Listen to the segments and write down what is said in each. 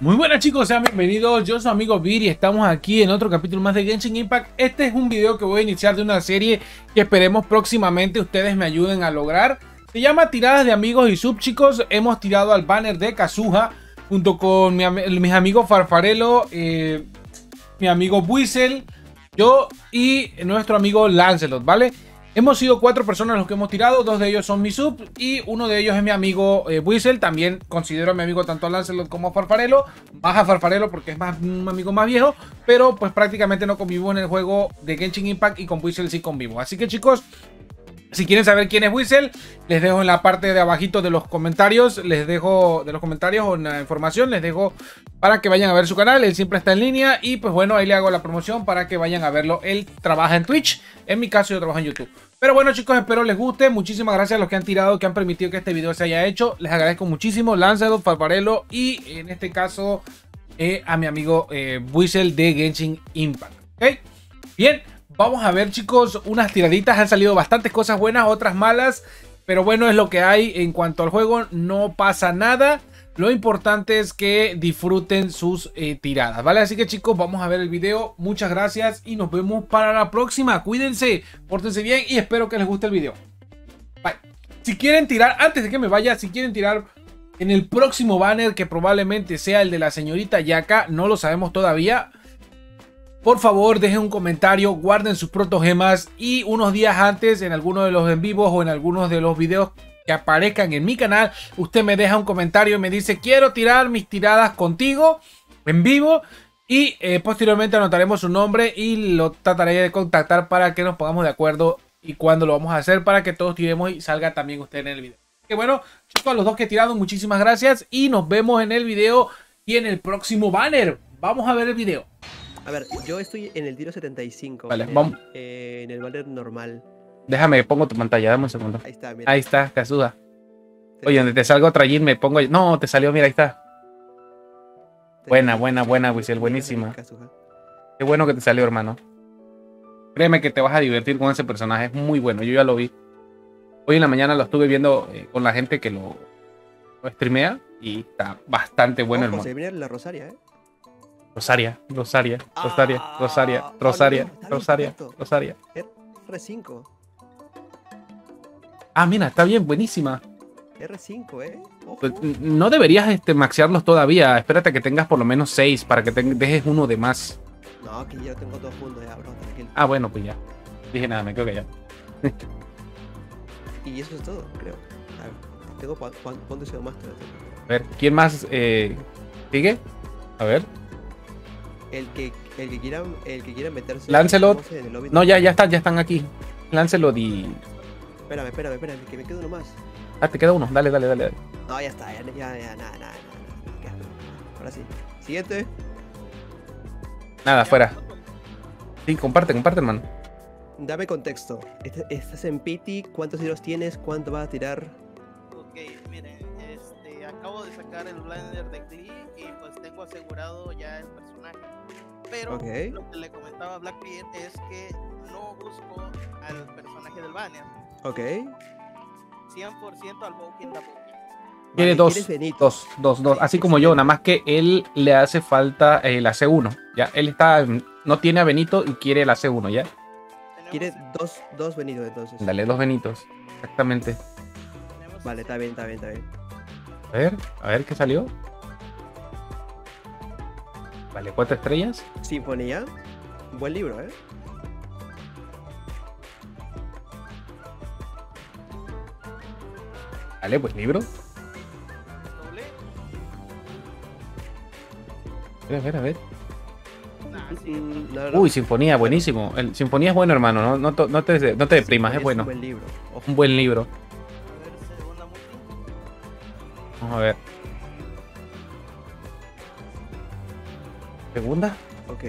Muy buenas chicos, sean bienvenidos, yo soy su amigo Vir y estamos aquí en otro capítulo más de Genshin Impact. Este es un video que voy a iniciar de una serie que esperemos próximamente ustedes me ayuden a lograr. Se llama Tiradas de Amigos y Sub chicos, hemos tirado al banner de Kazuha junto con mis amigos Farfarelo, eh, mi amigo Buisel, yo y nuestro amigo Lancelot, ¿vale? Hemos sido cuatro personas los que hemos tirado, dos de ellos son mi sub y uno de ellos es mi amigo eh, También considero a mi amigo tanto a Lancelot como a Farfarelo. Más a Farfarelo porque es más, un amigo más viejo, pero pues prácticamente no convivo en el juego de Genshin Impact y con Buizel sí convivo. Así que chicos, si quieren saber quién es Whistle, les dejo en la parte de abajito de los comentarios, les dejo de los comentarios o la información, les dejo para que vayan a ver su canal, él siempre está en línea y pues bueno, ahí le hago la promoción para que vayan a verlo. Él trabaja en Twitch, en mi caso yo trabajo en YouTube. Pero bueno chicos, espero les guste, muchísimas gracias a los que han tirado, que han permitido que este video se haya hecho, les agradezco muchísimo, Lanzado, Farparello y en este caso eh, a mi amigo eh, de Genshin Impact. Bien, Vamos a ver, chicos, unas tiraditas. Han salido bastantes cosas buenas, otras malas. Pero bueno, es lo que hay en cuanto al juego. No pasa nada. Lo importante es que disfruten sus eh, tiradas, ¿vale? Así que chicos, vamos a ver el video. Muchas gracias y nos vemos para la próxima. Cuídense, pórtense bien y espero que les guste el video. Bye. Si quieren tirar, antes de que me vaya, si quieren tirar en el próximo banner, que probablemente sea el de la señorita Yaka, no lo sabemos todavía por favor, dejen un comentario, guarden sus protogemas y unos días antes en alguno de los en vivos o en algunos de los videos que aparezcan en mi canal, usted me deja un comentario y me dice quiero tirar mis tiradas contigo en vivo y eh, posteriormente anotaremos su nombre y lo trataré de contactar para que nos pongamos de acuerdo y cuándo lo vamos a hacer para que todos tiremos y salga también usted en el video. Que bueno, chicos, a los dos que he tirado, muchísimas gracias y nos vemos en el video y en el próximo banner. Vamos a ver el video. A ver, yo estoy en el tiro 75. Vale, vamos. Eh, en el banner normal. Déjame, pongo tu pantalla, dame un segundo. Ahí está, mira. Ahí está, Kazuda. Oye, donde te salgo otra me pongo. No, te salió, mira, ahí está. Buena, buena, buena, Wissel, buenísima. Qué bueno que te salió, hermano. Créeme que te vas a divertir con ese personaje, es muy bueno, yo ya lo vi. Hoy en la mañana lo estuve viendo eh, con la gente que lo, lo streamea y está bastante bueno el mono. la Rosaria, ¿eh? Rosaria, Rosaria, Rosaria, Rosaria, Rosaria, Rosaria, Rosaria. R5. Ah, mira, está bien, buenísima. R5, eh. Pues, no deberías este, maxearlos todavía. Espérate que tengas por lo menos 6 para que te dejes uno de más. No, que yo tengo dos puntos ya, bro, tranquilo. Ah, bueno, pues ya. Dije nada, me creo que ya. y eso es todo, creo. A ver, tengo cuántos más. A ver, ¿quién más eh, sigue? A ver el que, el que quiera, el que quiera meterse. Lancelot. No, ya, ya están, ya están aquí. Lancelot y. Espérame, espérame, espérame, que me queda uno más. Ah, te queda uno. Dale, dale, dale. No, ya está, ya, ya, ya, nada, nada, nada. Ahora sí. Siguiente. Nada, fuera. Sí, comparte, comparte, hermano. Dame contexto. Estás en Pity, ¿cuántos tiros tienes? ¿Cuánto vas a tirar? Sacar el Blender de Glee y pues tengo asegurado ya el personaje. Pero lo que le comentaba a Blackbeard es que no busco al personaje del banner. Ok. 100% al Boking the Tiene dos, dos, dos, dos, así como yo, nada más que él le hace falta el AC1, ¿ya? Él está, no tiene a Benito y quiere el AC1, ¿ya? Quiere dos, dos Benitos entonces. Dale, dos Benitos, exactamente. Vale, está bien, está bien, está bien. A ver, a ver qué salió. Vale, cuatro estrellas. Sinfonía. Buen libro, ¿eh? Vale, pues libro. A ver, a ver, a ver. Uy, Sinfonía, buenísimo. El, Sinfonía es bueno, hermano. No, no, no te, no te deprimas, es bueno. Un buen libro. Un buen libro. Vamos a ver. Segunda. Ok.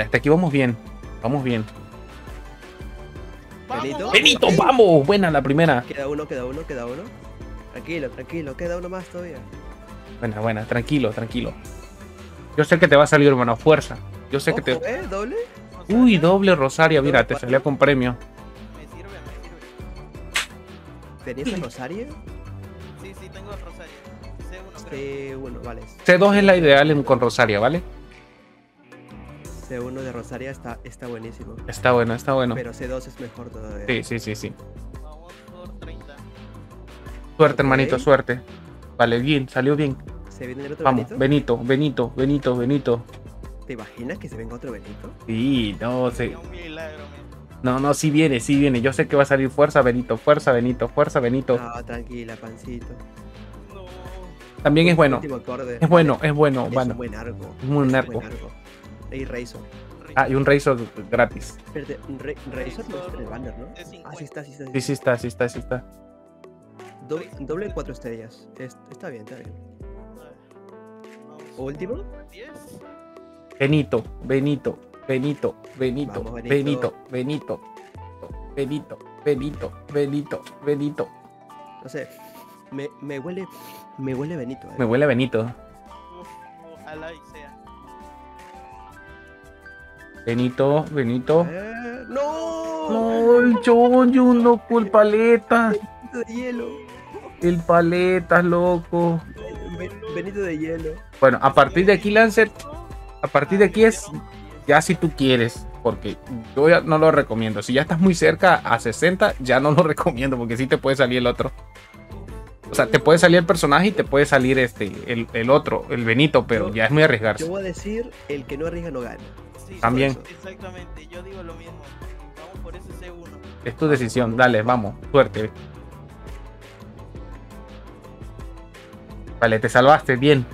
hasta aquí vamos bien. Vamos bien. Benito. Benito, vamos. Buena la primera. Queda uno, queda uno, queda uno. Tranquilo, tranquilo. Queda uno más todavía. Buena, buena. Tranquilo, tranquilo. Yo sé que te va a salir, hermano. Fuerza. Yo sé que te. ¿Eh? ¿Doble? Uy, doble Rosaria. Mira, te salió con premio. Me sirve, me sirve. ¿Tenías el Rosario? Sí, tengo el Rosario. C1, vale. C2 es la ideal en- con Rosaria, ¿vale? C1 de Rosaria está, está buenísimo. Está bueno, está bueno. Pero C2 es mejor todavía. Sí, sí, sí, sí. Vamos por 30. Suerte, hermanito, Ok. suerte. Vale, bien, salió bien. ¿Se viene el otro Vamos, Benito? Benito, Benito, Benito, Benito. ¿Te imaginas que se venga otro Benito? Sí, no sé. Sería un milagro. No, no, sí viene, sí viene. Yo sé que va a salir fuerza, Benito, fuerza, Benito, fuerza, Benito. No, tranquila, pancito. No. También es bueno. Es bueno, es bueno, Es bueno. un buen arco. Es un arco. Y Razor. Ah, y un Razor gratis. Espérate, Ra- Razor no está en el banner, ¿no? Es Ah, sí está, sí está. Sí, sí está, sí está, sí está. Doble, doble cuatro estrellas. Es- está bien, está bien. ¿Último? por 10. Benito, Benito, Benito, Benito, Vamos, Benito, Benito. Benito, Benito, Benito, Benito, Benito. No sé. Me, me huele. Me huele Benito. eh. Me huele Benito. Uf, ojalá y sea. Benito, Benito. Eh, ¡No! No, el Jonju, loco, el paleta. Benito de hielo. El paleta, loco. Be- Benito de hielo. Bueno, a partir de aquí, Lancet, a partir de aquí es ya si tú quieres, porque yo ya no lo recomiendo. Si ya estás muy cerca a 60, ya no lo recomiendo, porque sí te puede salir el otro. O sea, te puede salir el personaje y te puede salir este, el, el otro, el Benito, pero Yo- ya es muy Yo arriesgarse. voy a decir: el que no arriesga no gana. Sí, También. sí, Exactamente, yo digo lo mismo. Vamos por ese C1. Es tu decisión, dale, vamos, suerte. Vale, te salvaste, bien.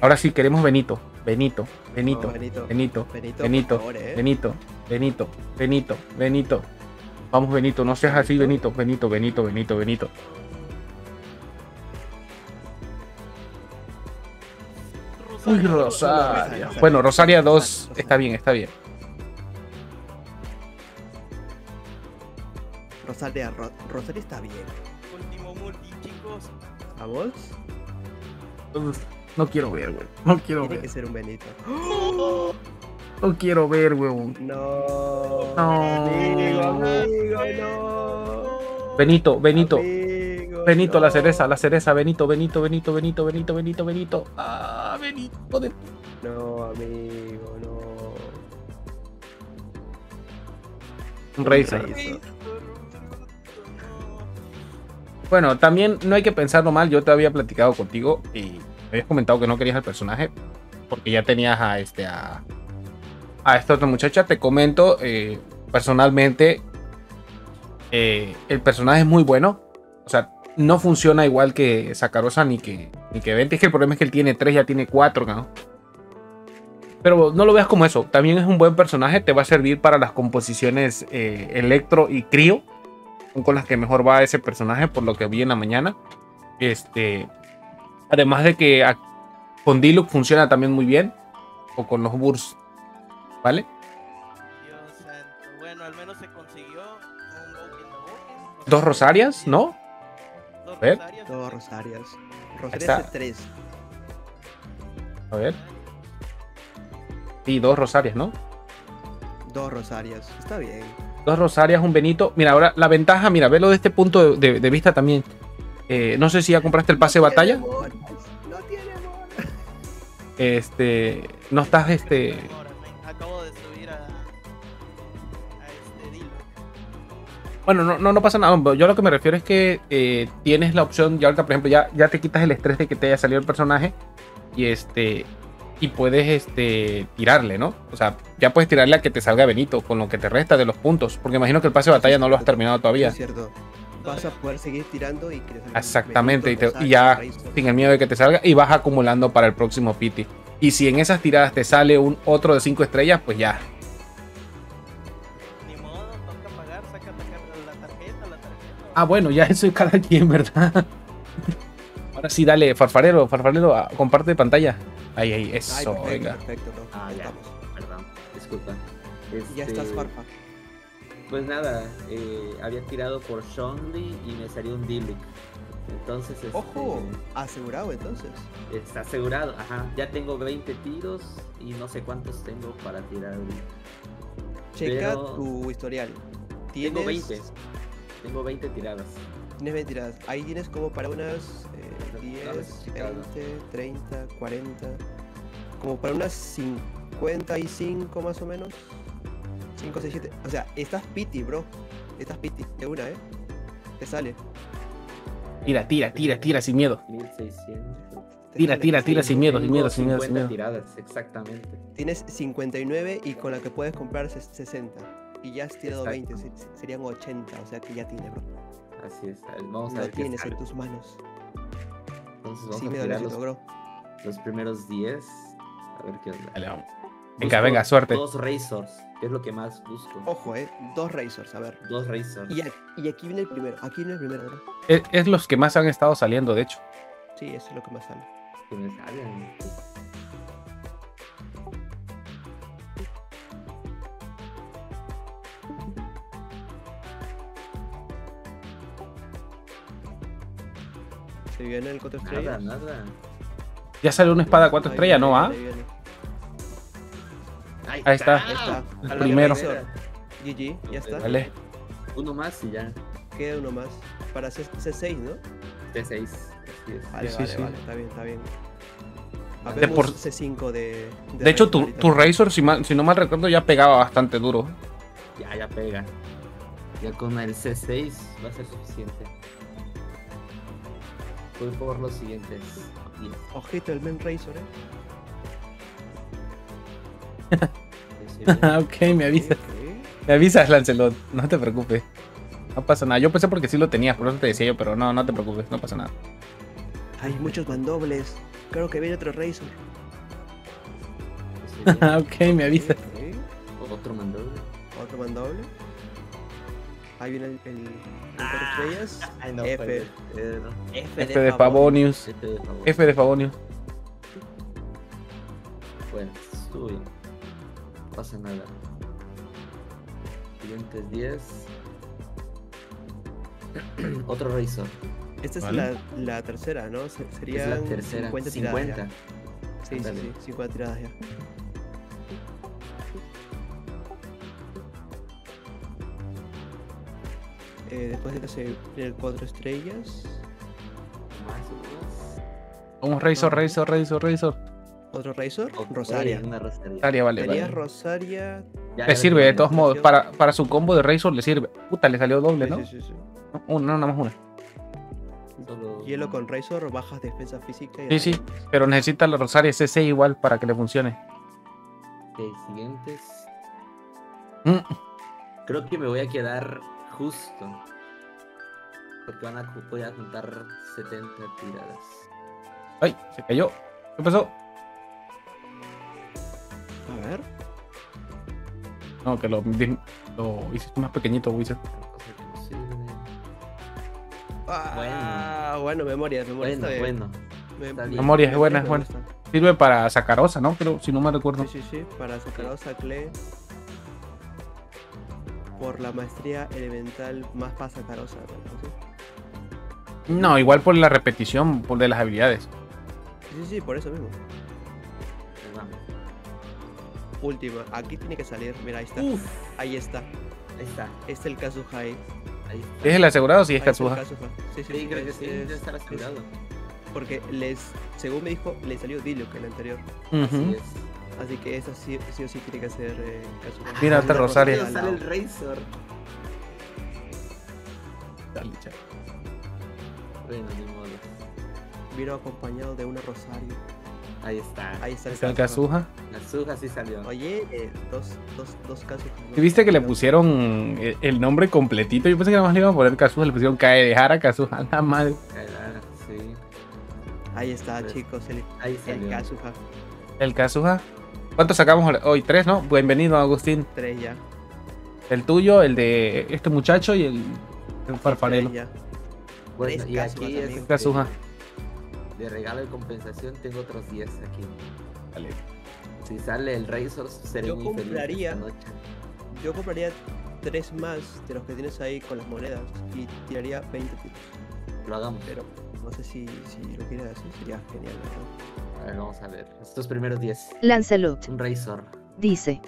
Ahora sí, queremos Benito, Benito, Benito, Benito. Benito, Benito, Benito, eh. Benito, Benito, Benito, Benito. Vamos, Benito, no seas así, Benito, Benito, Benito, Benito, Benito. Uy, Rosaria. Bueno, Rosaria 2 Rosaria. está bien, está bien. Rosaria, Ro- Rosaria está bien. Último multi, chicos. ¿Vamos? Uf, No quiero ver, güey. No quiero Tiene que ver. ser un Benito. No quiero ver, güey. No. No. Amigo, amigo, no. Benito, Benito. Amigo, Benito, la cereza, la cereza, Benito, Benito, Benito, Benito, Benito, Benito, Benito. Ah, Benito de... No, amigo, no. Un. Razor. Bueno, también no hay que pensarlo mal. Yo te había platicado contigo y habías comentado que no querías al personaje porque ya tenías a este a, a esta otra muchacha. Te comento eh, personalmente, eh, el personaje es muy bueno. O sea, no funciona igual que Sakarosa ni que ni que Venti. Es que el problema es que él tiene 3, ya tiene 4, ¿no? Pero no lo veas como eso. También es un buen personaje. Te va a servir para las composiciones eh, Electro y Crio con las que mejor va ese personaje por lo que vi en la mañana. Este, además de que con Diluc funciona también muy bien o con los Bursts, ¿vale? Dios santo. Bueno, al menos se consiguió un. Dos Rosarias, ¿no? Dos. Rosarias. Dos Rosarias. Rosaria está. es 3. A ver. Sí, dos Rosarias, ¿no? Dos Rosarias. Está bien. Dos Rosarias, un Benito. Mira, ahora la ventaja, mira, velo de este punto de, de- de vista también. Eh, no sé si ya compraste el pase de batalla. Este, no estás este, Acabo de subir a, a este Dilo. Bueno, no, no, no pasa nada. Yo lo que me refiero es que eh, tienes la opción, ya ahorita, por ejemplo, ya, ya te quitas el estrés de que te haya salido el personaje y este y puedes este tirarle, ¿no? O sea, ya puedes tirarle a que te salga Benito con lo que te resta de los puntos, porque imagino que el pase de batalla no lo has terminado todavía. Es cierto. Vas a poder seguir tirando y que te salga Exactamente, y, te- y ya sin el miedo de que te salga y vas acumulando para el próximo piti. Y si en esas tiradas te sale un otro de 5 estrellas, pues ya. Ni modo, toca pagar, saca la tarjeta, la tarjeta. Ah, bueno, ya eso es cada quien, ¿verdad? Ahora sí, dale, farfarero, farfarero, ah, comparte pantalla. Ahí, ahí, Ay, eso, perfecto, venga. perfecto. Ah, ya. Estamos. Perdón, disculpa. Ya estás, Este, Farfa. Pues nada, eh, había tirado por Shonli y me salió un Diluc. Entonces, este, Ojo, asegurado entonces. está asegurado. Ajá, ya tengo 20 tiros y no sé cuántos tengo para tirar. Checa Pero- tu historial. Tienes, Tengo 20. Tengo 20 tiradas. Tienes 20 tiradas. Ahí tienes como para unas. eh, no 10, 20, 30, 40. Como para unas 55 más o menos. 5, 6, 7. O sea, estás piti, bro. Estás piti. De una, ¿eh? Te sale. Tira, tira, tira, tira sin miedo. 1600. Te Tira, tira, tira sin miedo, sin miedo, sin miedo, sin 50 miedo. tiradas, exactamente. Tienes 59 y con la que puedes comprar ses- 60. Y ya has tirado Exacto. 20. se- se- Serían 80. O sea que ya tienes, bro. Así es. Vamos a Lo ver qué tienes en tus manos. Entonces vamos Sí, a tirar lo los, bro. los primeros 10. A ver qué onda. Dale, vamos. Venga, venga, suerte. Dos Razors, que es lo que más busco. Ojo, eh. Dos Razors, a ver. Dos Razors. Y, aquí viene el primero. Aquí viene el primero, bro. Es, es los que más han estado saliendo, de hecho. Sí, eso es lo que más sale. Que me salen. Se viene el 4 Nada, estrellas. nada. Ya salió una espada cuatro Ahí estrellas, viene, ¿no? ¿Ah? viene, ahí está. Ahí está. El A la primero. GG, ya está. Vale. Uno más y ya. Queda uno más. Para C- C6, ¿no? T6. Así es. Vale, Sí, vale, sí. vale. Está bien, está bien. De por- C5 de. De hecho, tu, tu Razor, si, mal- si no mal recuerdo, ya pegaba bastante duro. Ya, ya pega. Ya con el C6 va a ser suficiente. Voy por los siguientes 10. Ojito, el Men Razor, ¿eh? ok, me avisas. Me avisas, Lancelot. No te preocupes. No pasa nada. Yo pensé porque sí lo tenías, por eso te decía yo, pero no, no te preocupes, no pasa nada. Hay muchos mandobles. Creo que viene otro Razor. ok, me avisas. Otro mandoble. Otro mandoble. Ahí viene el, el, Ah. estrellas. Ay, no F. ser. F, F de Favonius. F de Favonius. Bueno, estuvo bien. No pasa nada. Siguientes 10. Otro Razor. Esta es Vale. la, la tercera, ¿no? Se- Es Serían la tercera. 50 50. tiradas. ya. Sí, sí, Ándale. sí, 50 tiradas ya. Eh, después de que se el 4 estrellas. Más o menos. Vamos, Razor, No. Razor, Razor, Razor. Otro Razor, Rosaria. Una Rosaria. Vale, Sería vale. Rosaria. Ya, Le sirve, de todos modos. Para, para su combo de Razor le sirve. Puta, le salió doble, Sí, ¿no? sí, sí, sí. Una, no, nada más una. Solo- Hielo con Razor, bajas defensa física. y Sí, sí. Pero necesita la Rosaria CC igual para que le funcione. Ok, siguientes. Mm, Creo que me voy a quedar justo. Porque van a, voy a juntar 70 tiradas. Ay, se cayó. ¿Qué pasó? A ver. No, que lo, hiciste más pequeñito, Wizard. Ah, bueno, memoria, memoria. Bueno, está bien. bueno. Me- está bien. Memoria es buena, es me buena. Sirve para Sacarosa, ¿no? Pero si no me recuerdo. Sí, sí, sí. Para Sacarosa Cle. Por la maestría elemental más para Sacarosa. ¿no? No, igual por la repetición por de las habilidades. Sí, sí, sí, por eso mismo. Vamos. Última. Aquí tiene que salir. Mira, ahí está. Uf, Ahí está. ahí está. Este es el Kazuha ahí. Ahí está. ¿Es el asegurado si es está? Kazuha. Sí, sí, Sí, creo que sí, es- debe estar asegurado. Porque les, según me dijo, le salió Diluc en el anterior. Ujú. Así es. Así que esa sí, sí o sí tiene que ser eh, Kazuha. Mira, otra Una Rosaria. al sale el Razor. Dale, chao. Bueno, ni modo. Vino acompañado de una Rosario. Ahí está. Ahí está ¿Es el Kazuha? La Suja sí salió. Oye, eh, dos, dos, dos Kazuha. ¿Y viste que le pusieron el- el nombre completito? Yo pensé que nada más le iban a poner Kazuha, le pusieron Kae de Hara Kazuha. La madre. Ahí va, sí. Ahí está, Pues, chicos, el, Ahí el salió. Kazuha. El Kazuha. ¿Cuántos sacamos hoy? Tres, ¿no? Bienvenido, Agustín. Tres ya. El tuyo, el de este muchacho y el, el farfarelo. Tres ya. Bueno, Tres y Kazuhas, aquí es amigo. Kazuha. De regalo de compensación tengo otros 10 aquí. Vale. Si sale el Razor, seré Yo muy feliz compraría- esta noche. Yo compraría tres más de los que tienes ahí con las monedas y tiraría 20 tiros. Lo hagamos. Pero no sé si, si lo quieres así, sería genial, ¿verdad? A ver, vamos a ver. Estos primeros 10. Lancelot Un Razor. dice.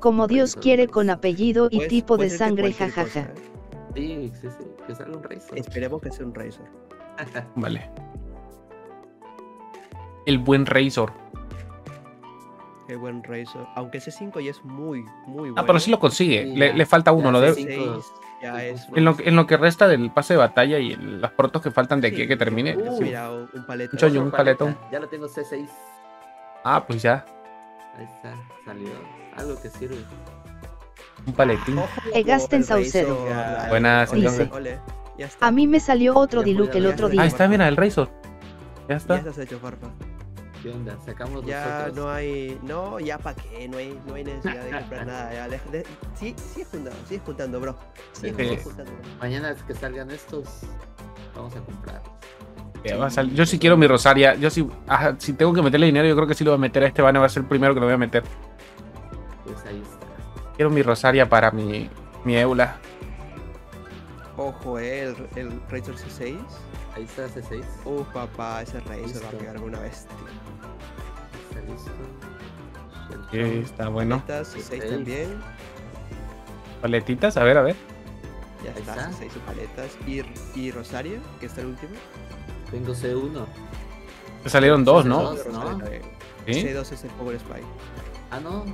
Como Dios Razor, quiere con apellido y Puede- tipo de sangre, jajaja. ¿eh? Sí, sí, sí. Que salga un Razor. Esperemos que sea un Razor. Vale. El buen Razor. Qué buen Razor. Aunque ese 5 ya es muy, muy bueno. Ah, pero sí lo consigue. Sí, Le, falta uno. Ya Lo de- ya es. en, lo, que- en lo que resta del pase de batalla y el- los protos que faltan de aquí Sí. que termine. Uh, Mira, un paleta. Un choño, un paletón. Ya lo tengo C6. Ah, pues ya. Ahí está, salió. Algo que sirve. Un paletín. Egasten el Razor, Saucedo. Buenas, ole, Ya está. A mí me salió otro Diluc el otro día. Ahí está, mira, el Razor. Ya Ya está. estás hecho, Farfa. ¿Qué onda? Sacamos Ya nosotros. no hay. No, ya para qué. No hay, no hay necesidad de comprar nada. Ya, deja- de- sí, sigue juntando, sigue juntando, bro. Sigue Sí. juntando, bro. Mañana que salgan estos, vamos a comprar. Yo sí quiero mi Rosaria. Yo sí. ajá, si tengo que meterle dinero, yo creo que sí lo voy a meter a este banner. Va a ser el primero que lo voy a meter. Pues ahí está. Quiero mi Rosaria para mi, mi Eula. Ojo, eh, el, el Razor C6. Ahí está C6. Uh, papá, ese rey se va a pegar una bestia. Está listo. Sí, está bueno. Paletas, C6 también. Paletitas, a ver, a ver. Ya Ahí está, está. C6 y paletas. Y, y Rosario, que está el último. Tengo C1. Te salieron dos, ¿no? C2, ¿no? C2 es el Power Spy. Ah, no.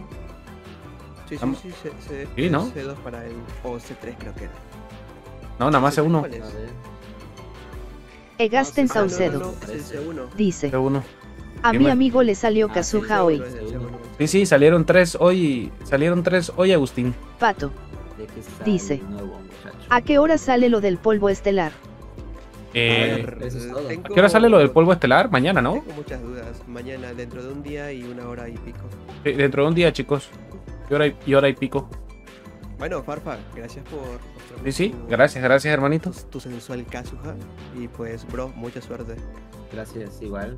Sí, sí, sí, C, C, ¿Sí, no? C2 para el. O C3 creo que era. No, nada más C1. Egasten Ah, no, Saucedo. No, no, no, es el C1. Dice. uno. A ¿Qué mi amigo le salió Ah, sí, Kazuha sí, hoy. No, es el C1. C1. Sí, sí, salieron tres hoy. Salieron tres hoy, Agustín. Pato. Dice. ¿A qué hora sale lo del polvo estelar? Eh, A ver, eso es todo. tengo- ¿A qué hora sale lo del polvo estelar? Mañana, ¿no? Tengo muchas dudas. Mañana, dentro de un día y una hora y pico. Sí, dentro de un día, chicos. Y hora y, y hora y pico. Bueno, Farfa, gracias por Sí, sí. tu- Gracias, gracias, hermanito. tu, tu sensual Kazuha. Y pues, bro, mucha suerte. Gracias, igual.